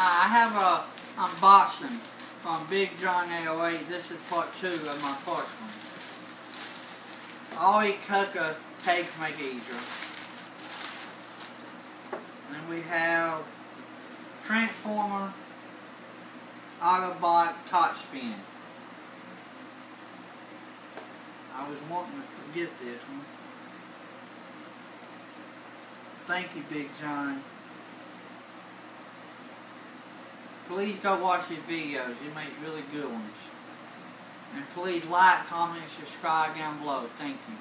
Hi, I have a unboxing from Big Jon 808. This is part two of my first one. All eat cocoa cake make easier. And we have Transformer Autobot Touch Spin. I was wanting to forget this one. Thank you, Big Jon. Please go watch his videos. He makes really good ones. And please like, comment, subscribe down below. Thank you.